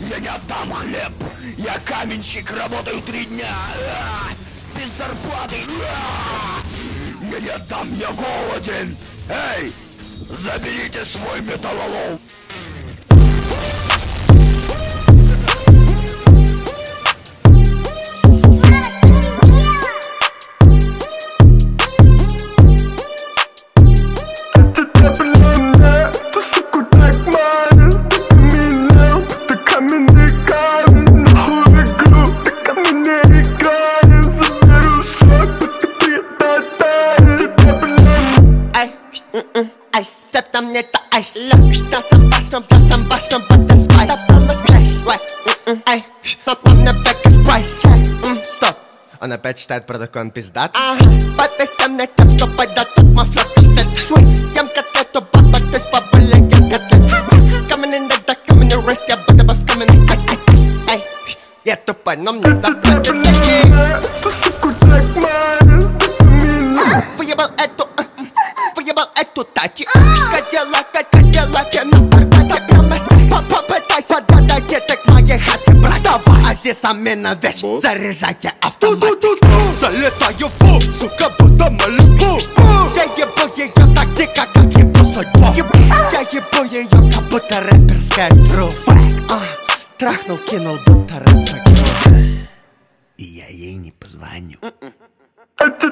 Я не отдам хлеб! Я каменщик, работаю три дня! А! Без зарплаты! А! Я не отдам, я голоден! Эй! Заберите свой металлолом! таблетка Ай, м-м, айс, степ там не то айс С носом башком, с носом башком, but the spice Там сплэш, вай, м-м, ай Но там на бэк из прайс, м, стоп Он опять читает про закон пиздат Ага, под тестом на тем, что пойдет Манил Ты меня Выебал эту, выебал эту тачи Хотела, как хотела, я на арбате прямо Попытайся додать деток моей хате, брат Давай, а здесь самина вещь, заряжайте автомат Залетаю в сука, будто малюку Я ебу ее так дико, как ебу судьбу. Я ебу ее, как будто рэперская тру А, Трахнул, кинул, будто рэпер И я ей не позвоню. Это